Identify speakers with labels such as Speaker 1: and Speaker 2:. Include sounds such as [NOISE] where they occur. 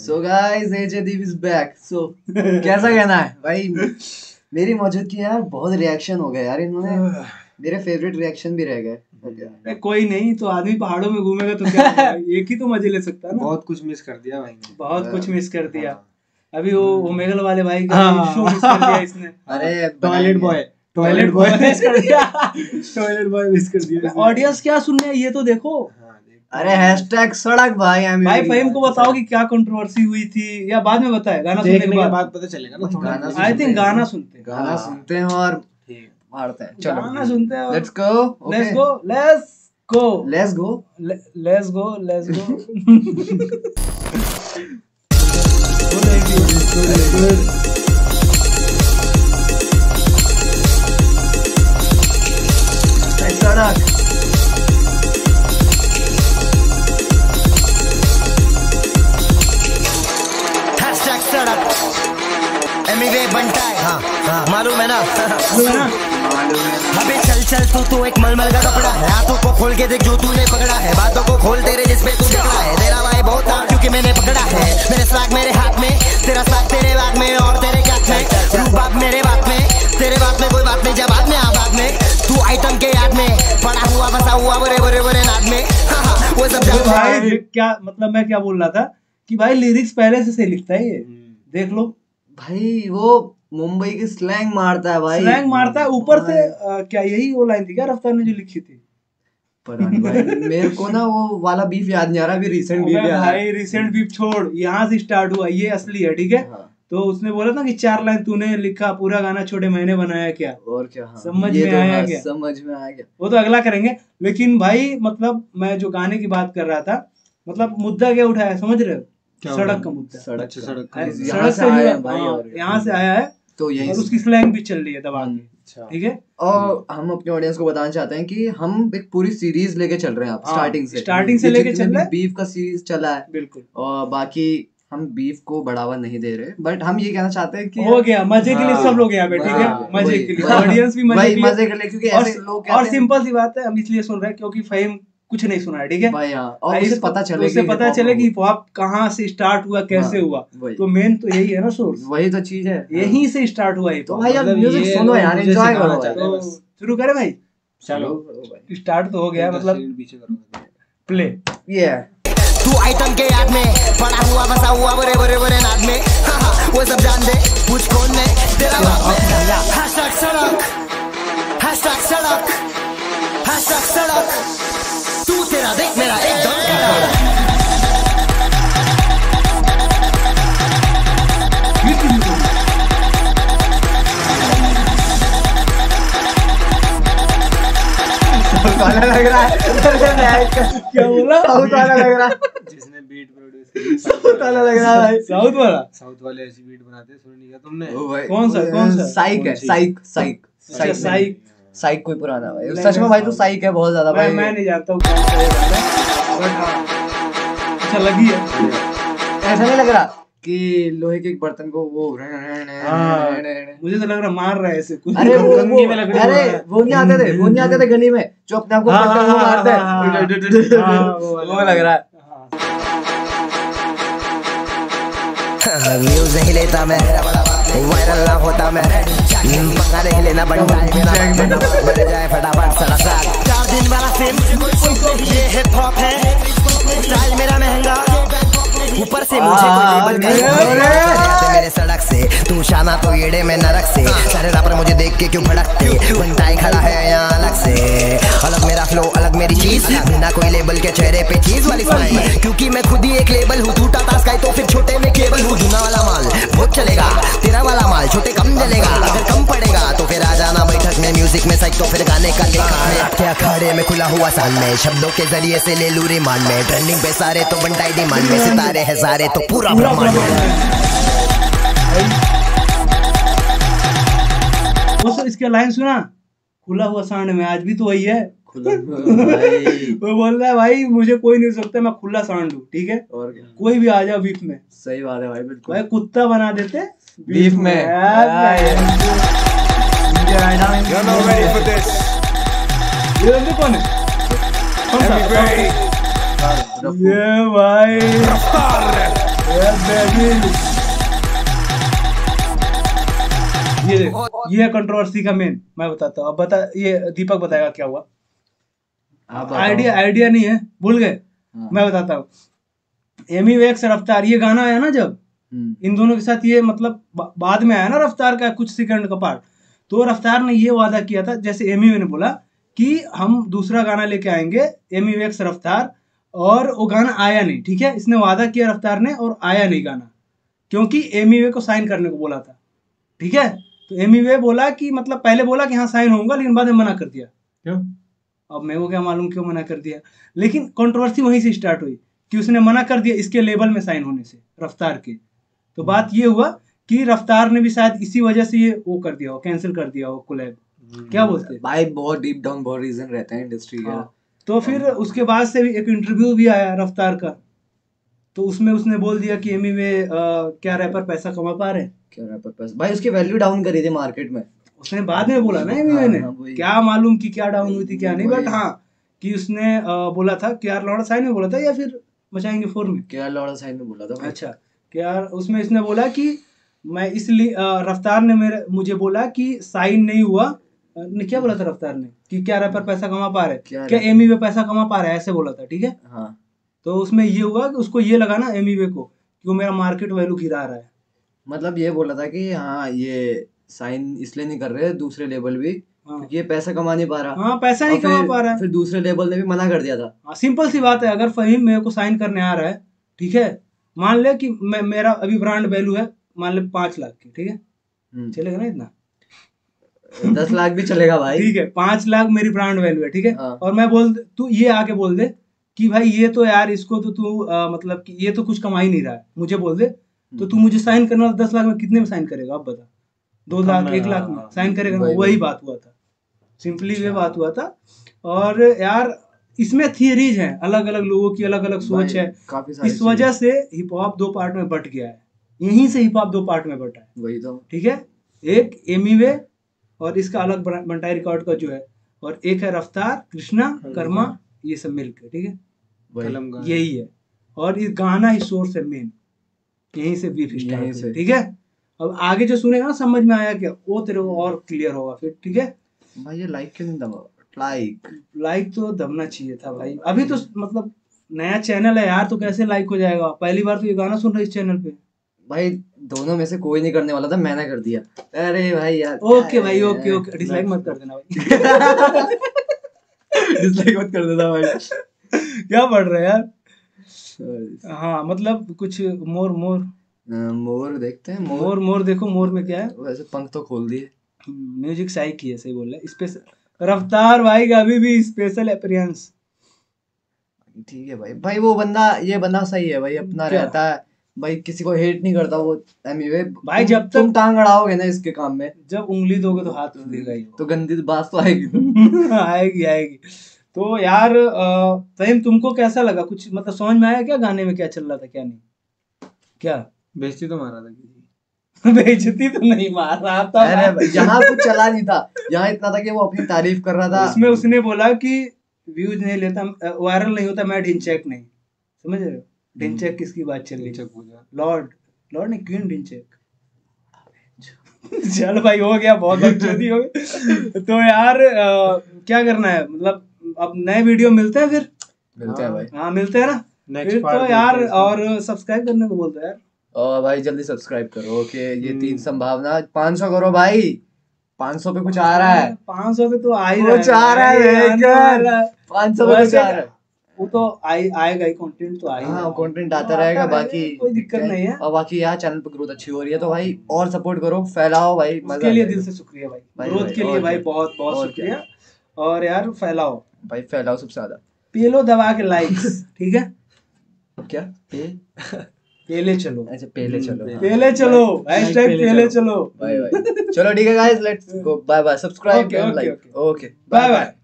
Speaker 1: So guys AJ Deep is back so कैसा कहना है? भाई मेरी मौजूदगी यार बहुत रिएक्शन हो गए यार इन्होंने। [SIGHS] मेरे फेवरेट रिएक्शन भी रह गए।
Speaker 2: अरे कोई नहीं तो आदमी पहाड़ों में घूमेगा तो क्या [LAUGHS] एक ही तो मज़े ले सकता है ना?
Speaker 3: बहुत कुछ मिस कर दिया भाई
Speaker 2: बहुत कुछ मिस कर दिया।
Speaker 3: हाँ।
Speaker 2: अभी वो ओमेगल वाले भाई का
Speaker 3: हाँ।
Speaker 2: शो मिस कर दिया इसने।
Speaker 1: अरे
Speaker 3: toilet boy
Speaker 2: toilet boy miss कर दिया।
Speaker 3: टॉयलेट बॉय मिस कर दिया।
Speaker 2: ऑडियंस क्या सुन रहे हैं? ये तो
Speaker 3: हाँ, देख।
Speaker 1: अरे हैशटैग सड़क भाई
Speaker 2: भाई फहीम को बताओ कि क्या कंट्रोवर्सी हुई थी या बाद में बताए गाना सुनने के बाद।
Speaker 3: पता चलेगा ना।
Speaker 1: गाना
Speaker 2: आई थिंक गाना सुनते हैं।
Speaker 1: गाना
Speaker 3: हाँ।
Speaker 1: सुनते हैं और मारते हैं। चलो।
Speaker 2: गाना सुनते हैं
Speaker 1: let's go
Speaker 2: let's go let's go
Speaker 1: let's go
Speaker 2: let's go let's go
Speaker 4: मालूम है ना? अबे चल चल तू तू एक मलमल का कपड़ा है। हाथों को खोल के देख जो तूने पकड़ा है। बातों को खोल तेरे जिसपे तू झगड़ा है। तेरा भाई बहुत था क्योंकि मैंने पकड़ा है। मेरे स्वैग मेरे हाथ में तेरा स्वैग तेरे बैग में और तेरे क्या में? रूप बात मेरे बात में तेरे बात में कोई बात नहीं। जब बात में आ बाद में तू आइटम के याद में पड़ा हुआ फंसा हुआ बड़े बड़े बड़े नाद में। हाँ, हाँ, वो सब हैं।
Speaker 2: भाई क्या मतलब मैं क्या बोल रहा था कि भाई लिरिक्स पहले से सही लिखता है ये। देख लो।
Speaker 1: भाई वो मुंबई की स्लैंग मारता है भाई।
Speaker 2: स्लैंग मारता है। ऊपर से अ, क्या यही वो लाइन थी क्या रफ्तार ने जो लिखी थी?
Speaker 1: भाई। मेरे को ना वो वाला बीफ याद नहीं आ रहा अभी रिसेंट बीफ याद आ है।
Speaker 2: भाई रिसेंट बीप छोड़। यहाँ से स्टार्ट हुआ ये असली है ठीक है?
Speaker 1: हाँ,
Speaker 2: तो उसने बोला था कि चार लाइन तूने लिखा पूरा गाना छोटे मैंने बनाया क्या?
Speaker 1: और क्या हाँ,
Speaker 2: समझ में
Speaker 1: तो
Speaker 2: आया
Speaker 1: हाँ,
Speaker 2: क्या?
Speaker 1: समझ में आया क्या?
Speaker 2: वो तो अगला करेंगे। लेकिन भाई मतलब मैं जो गाने की बात कर रहा था मतलब मुद्दा क्या उठाया समझ रहे हो? सड़क का मुद्दा।
Speaker 1: सड़क
Speaker 3: अच्छा, सड़क
Speaker 2: सड़क
Speaker 1: से
Speaker 2: से
Speaker 1: आया भाई
Speaker 2: यहाँ से आया है।
Speaker 1: तो यही
Speaker 2: और उसकी स्लैंग भी चल रही है दबा के
Speaker 3: अच्छा।
Speaker 2: ठीक है?
Speaker 1: और हम अपने ऑडियंस को बताना चाहते हैं कि हम एक पूरी सीरीज़ लेके चल रहे हैं आप
Speaker 2: हाँ,
Speaker 1: स्टार्टिंग से।
Speaker 2: starting से लेके चल रहे हैं।
Speaker 1: बीफ का सीरीज़ चला है
Speaker 2: बिल्कुल।
Speaker 1: और बाकी हम बीफ को बढ़ावा नहीं दे रहे बट हम ये कहना चाहते हैं कि
Speaker 2: हो गया मज़े के लिए
Speaker 1: हाँ,
Speaker 2: सब लोग यहाँ पे ठीक है?
Speaker 1: हाँ,
Speaker 2: मज़े के लिए ऑडियंस भी मज़े के लिए।
Speaker 1: मज़े के लिए क्योंकि
Speaker 2: और,
Speaker 1: हैं।
Speaker 2: सिंपल सी बात है हम इसलिए सुन रहे हैं क्योंकि फहीम कुछ नहीं सुना है ठीक है?
Speaker 1: हाँ और उसे पता चले
Speaker 2: उसे पता चले कि हिप हॉप कहाँ से स्टार्ट हुआ कैसे
Speaker 1: हाँ,
Speaker 2: हुआ तो मेन तो यही है ना सोर्स
Speaker 1: वही तो चीज़ है।
Speaker 2: यहीं से स्टार्ट हुआ हिप
Speaker 1: तो
Speaker 2: हॉप
Speaker 3: मतलब। हैं
Speaker 2: तो
Speaker 3: बस।
Speaker 2: शुरू करें भाई?
Speaker 3: चलो।
Speaker 2: स्टार्ट तो हो गया मतलब प्ले
Speaker 1: ये
Speaker 4: तू आइटम के याद में पड़ा हुआ फंसा हुआ बड़े बड़े बड़े नाद में। हाँ, वो सब जान दे कुछ कौन ने तेरा बाप ने हैशटैग सड़क। हैशटैग सड़क। हैशटैग सड़क। तू तेरा देख मेरा एकदम
Speaker 1: लग रहा है।
Speaker 2: क्या बोला?
Speaker 1: साउथ वाला लग रहा है।
Speaker 3: जिसने बीट प्रोड्यूस
Speaker 1: साउथ वाला लग रहा है भाई।
Speaker 2: साउथ वाला?
Speaker 3: साउथ वाले ऐसी बीट बनाते हैं सुन नहीं तुमने?
Speaker 2: कौन सा, कौन सा?
Speaker 1: साइक है? साइक साइक
Speaker 2: अच्छा साइक।
Speaker 1: साइक कोई पुराना भाई सच में भाई तो साइक है बहुत ज़्यादा भाई
Speaker 2: मैं नहीं जानता हूँ कौन सा ये है हाँ अच्छा लगी है
Speaker 1: ऐसा नहीं लग रहा कि लोहे के एक बर्तन को वो
Speaker 2: हाँ। मुझे तो लग रहा मार रहा है ऐसे कुछ
Speaker 1: अरे वो
Speaker 3: गंगी में लकड़ी
Speaker 1: अरे वो नहीं आते थे वो नहीं आते थे गली में जो अपने आप को
Speaker 2: हाँ,
Speaker 1: पत्थर को
Speaker 2: हाँ,
Speaker 1: मारते
Speaker 2: हाँ, हाँ,
Speaker 1: हैं
Speaker 2: हाँ, वो
Speaker 1: लग रहा है
Speaker 2: हाँ।
Speaker 4: व्यूज़ नहीं लेता मैं वायरल ना होता मैं पंगा नहीं लेना बनता है मेरा जाए फटाफट सरासा चार दिन वाला फ़िल्म ये हिप हॉप है। ऊपर से मुझे कोई लेबल मेरे सड़क से तू शाना तो येड़े में नरक से। सारे रापर मुझे देख के क्यों भड़कते? बनताई खड़ा है यहाँ अलग से। अलग मेरा फ्लो अलग मेरी चीज़। बिना कोई लेबल के चेहरे पे चीज़ वाली स्माइल क्योंकि मैं खुद ही एक लेबल हूँ टूटा था स्काई तो फिर छोटे में केबल हूँ। दूना वाला माल बहुत चलेगा। तेरा वाला माल छोटे कम जलेगा। अगर कम पड़ेगा तो फिर आ जाना बैठक में म्यूज़िक में साइक तो फिर गाने का लेखक में। क्या अखाड़े में खुला हुआ सान में। शब्दों के ज़रिए से ले लू रिमांड में। ट्रेंडिंग पे सारे तो बनटाई डिमांड में। सितारे है सारे तो पूरा ब्रह्मांड में
Speaker 2: इसके लाइन सुना? खुला हुआ सांड में। आज भी तो वही है। [LAUGHS]
Speaker 1: भाई।
Speaker 2: वो बोल रहा है भाई मुझे कोई नहीं सकता मैं खुला सांड हूँ ठीक है?
Speaker 1: और क्या?
Speaker 2: कोई भी आ जाओ बीफ में।
Speaker 1: सही बात है भाई बिल्कुल।
Speaker 2: भाई कुत्ता बना देते।
Speaker 1: बीफ में।
Speaker 2: यार,
Speaker 5: You're not ready for this.
Speaker 2: ये बंदे कौन है
Speaker 5: Ray.
Speaker 2: ये भाई ये देखो, ये कंट्रोवर्सी का मेन मैं बताता हूँ। अब बता ये दीपक बताएगा क्या हुआ। आइडिया आइडिया नहीं है भूल गए।
Speaker 1: हाँ।
Speaker 2: मैं बताता हूँ। एमी वैक्स रफ्तार ये गाना आया ना जब?
Speaker 1: हम्म,
Speaker 2: इन दोनों के साथ ये मतलब बाद में आया ना रफ्तार का कुछ सेकंड का पार्ट तो रफ्तार ने ये वादा किया था जैसे एमी ने बोला कि हम दूसरा गाना लेके आएँगे एमी वैक्स रफ्तार और वो गाना आया नहीं ठीक है? इसने वादा किया रफ्तार ने और आया नहीं गाना क्योंकि एमी वे को साइन करने को बोला था ठीक है? तो एम बोला कि मतलब पहले बोला कि हाँ साइन होगा लेकिन बाद में मना कर दिया।
Speaker 3: क्यों?
Speaker 2: अब मेरे को क्या मालूम क्यों मना कर दिया? लेकिन कंट्रोवर्सी वहीं से स्टार्ट हुई कि उसने मना कर दिया इसके लेबल में साइन होने से रफ्तार के। तो बात ये हुआ कि रफ्तार ने भी शायद इसी वजह से ये वो कर दिया हो कैंसिल कर दिया हो कोलैब क्या बोलते हैं?
Speaker 1: भाई बहुत डीप डाउन बहुत रीजन रहते हैं इंडस्ट्री का।
Speaker 2: हाँ। तो फिर उसके बाद से भी एक इंटरव्यू भी आया रफ्तार का। तो उसमें उसने बोल दिया कि एमी में क्या रैपर पैसा कमा पा रहे
Speaker 1: क्या रैपर पास? भाई उसकी वैल्यू डाउन करी थी मार्केट में।
Speaker 2: उसने बाद में बोला ना एमी
Speaker 1: हाँ,
Speaker 2: ने
Speaker 1: हाँ,
Speaker 2: क्या मालूम कि क्या डाउन हुई थी क्या नहीं? बट हाँ कि उसने बोला था कि यार लौड़ा साइन में बोला था या फिर बचाएँगे फोर में?
Speaker 1: क्या लौड़ा साइन में बोला था
Speaker 2: अच्छा क्या उसमें इसने बोला कि मैं इसलिए रफ्तार ने मेरे मुझे बोला कि साइन नहीं हुआ। ने क्या बोला था रफ्तार ने? कि क्या रैपर पैसा कमा पा रहे
Speaker 1: क्या
Speaker 2: एमी वे पैसा कमा पा रहा है? ऐसे बोला था ठीक है?
Speaker 1: हाँ।
Speaker 2: तो उसमें ये हुआ कि उसको ये लगा ना एमी वे को कि वो मेरा मार्केट वैल्यू गिरा रहा है।
Speaker 1: मतलब ये बोला था कि हाँ ये साइन इसलिए नहीं कर रहे दूसरे लेवल भी
Speaker 2: हाँ।
Speaker 1: ये पैसा कमा नहीं पा रहा।
Speaker 2: हाँ पैसा नहीं कमा पा रहा है।
Speaker 1: फिर दूसरे लेवल ने भी मना कर दिया था।
Speaker 2: हाँ सिंपल सी बात है अगर फहीम मेरे को साइन करने आ रहा है ठीक है? मान ले कि मैं मेरा अभी ब्रांड वैल्यू है मान ले पाँच लाख की ठीक है?
Speaker 1: हम्म,
Speaker 2: चलेगा ना इतना? [LAUGHS]
Speaker 1: दस लाख भी चलेगा भाई।
Speaker 2: ठीक है पाँच लाख मेरी ब्रांड वैल्यू है ठीक है?
Speaker 1: हाँ।
Speaker 2: और मैं बोल तू ये आके बोल दे कि भाई ये तो यार इसको तो तू मतलब कि ये तो कुछ कमा ही नहीं रहा है। मुझे बोल दे तो तू मुझे साइन करना दस लाख में कितने में साइन करेगा आप बता। दो लाख एक लाख में
Speaker 3: हाँ,
Speaker 2: साइन करेगा
Speaker 1: वही-
Speaker 2: बात हुआ था। सिंपली ये बात हुआ था। और यार इसमें थियरीज हैं अलग अलग लोगों की अलग अलग सोच है। इस वजह से हिप हॉप दो पार्ट में बट गया है। यहीं से हिप हॉप दो पार्ट में बटा है।
Speaker 1: वही तो।
Speaker 2: ठीक है? एक एमी वे और इसका अलग बंटाई रिकॉर्ड का जो है। और एक है रफ्तार कृष्णा कर्मा ये सब मिलकर ठीक है? यही है। और इस गाना ही सोर्स है मेन यहीं से बीफ स्टार्ट
Speaker 1: से।
Speaker 2: ठीक है? अब आगे जो सुनेगा ना समझ में आया क्या वो तेरे को और क्लियर होगा फिर ठीक है?
Speaker 1: भाई ये लाइक क्यों नहीं दबा? लाइक
Speaker 2: लाइक तो दबना चाहिए था भाई। अभी तो मतलब नया चैनल है यार तो कैसे लाइक हो जाएगा? पहली बार तो ये गाना सुन रहे इस चैनल पे।
Speaker 1: भाई दोनों में से कोई नहीं करने वाला था मैंने कर दिया। अरे भाई यार
Speaker 2: ओके भाई ओके ओके। डिसलाइक मत कर देना भाई। [LAUGHS]
Speaker 1: डिसलाइक मत कर देना भाई।
Speaker 2: क्या पढ़ रहे हैं यार? हाँ मतलब कुछ मोर मोर।
Speaker 1: मोर देखते हैं मोर।
Speaker 2: मोर मोर देखो मोर में क्या है?
Speaker 1: वैसे पंख तो खोल दिए।
Speaker 2: म्यूज़िक साइक की है सही बोल रहे स्पेशल रफ्तार भाई का अभी भी स्पेशल अपीयरेंस
Speaker 1: ठीक है भाई। भाई वो बंदा ये बंदा सही है भाई अपना
Speaker 2: क्या?
Speaker 1: रहता है। भाई किसी को हेट नहीं करता वो एनीवे
Speaker 2: भाई, जब तक-
Speaker 1: तुम टांग अड़ाओगे ना इसके काम में।
Speaker 2: जब उंगली दोगे तो हाथ देगा ही
Speaker 1: तो गंदी बात तो आएगी। [LAUGHS]
Speaker 2: आएगी आएगी। तो यार फहीम तुमको कैसा लगा? कुछ मतलब समझ में आया क्या गाने में क्या चल रहा था क्या नहीं? क्या?
Speaker 3: बेइज्जती तो मारा था किसी [LAUGHS]
Speaker 2: बेइज्जती तो नहीं मार रहा था।
Speaker 1: अरे यहाँ कुछ चला नहीं था। यहाँ इतना था कि वो अपनी तारीफ़ कर रहा था।
Speaker 2: उसमें उसने बोला कि व्यूज़ नहीं लेता वायरल नहीं होता मैं ढिंचैक नहीं। समझ रहे हो? ढिंचैक किसकी बात चल रही है लॉर्ड लॉर्ड नहीं क्वीन ढिंचैक चल भाई हो गया बहुत बकचोदी हो गई तो यार अ, क्या करना है? मतलब अब नए वीडियो मिलते हैं फिर?
Speaker 1: मिलते हैं भाई।
Speaker 2: हाँ मिलते हैं ना?
Speaker 3: Next
Speaker 2: फिर तो यार और सब्सक्राइब करने को बोलते हैं यार।
Speaker 1: और भाई जल्दी सब्सक्राइब करो ओके? ये
Speaker 2: हम्म।
Speaker 1: तीन संभावना 500 करो भाई। 500 पे कुछ आ रहा है।
Speaker 2: पाँच सौ पे तो आ ही
Speaker 1: रहा है
Speaker 2: है।
Speaker 1: 500 पे कुछ आ रहा है।
Speaker 2: वो तो आई आएगा ही कंटेंट तो आएगा
Speaker 1: हाँ कंटेंट आता
Speaker 2: आता
Speaker 1: रहेगा बाकी
Speaker 2: कोई दिक्कत नहीं है।
Speaker 1: और बाकी यार चैनल पर ग्रोथ अच्छी हो रही है तो भाई और सपोर्ट करो फैलाओ भाई
Speaker 2: उसके लिए दिल से शुक्रिया भाई। ग्रोथ के लिए भाई बहुत बहुत शुक्रिया। और यार फैलाओ।
Speaker 1: भाई फैलाओ सबसे ज़्यादा।
Speaker 2: पेलो दबा के लाइक्स [LAUGHS] ठीक है?
Speaker 1: क्या? पे?
Speaker 2: पेले चलो।
Speaker 1: अच्छा पहले चलो। हाँ।
Speaker 2: पेले चलो हैशटैग
Speaker 3: चलो।
Speaker 2: चलो।
Speaker 1: बाय बाय चलो ठीक है guys let's go bye bye subscribe and like okay
Speaker 2: bye bye